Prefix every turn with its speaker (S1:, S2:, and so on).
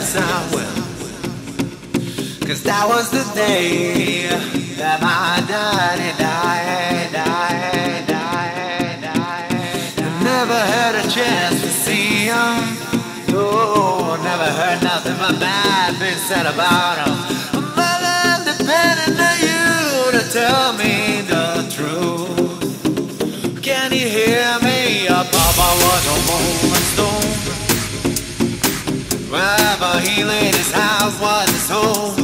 S1: I will. Cause that was the day that my daddy died, died. Never had a chance to see him. Oh, never heard nothing but bad been said about him. But I'm depending on you to tell me the truth. Can you hear me? Your papa was a moving stone. Wherever he laid his house was his home.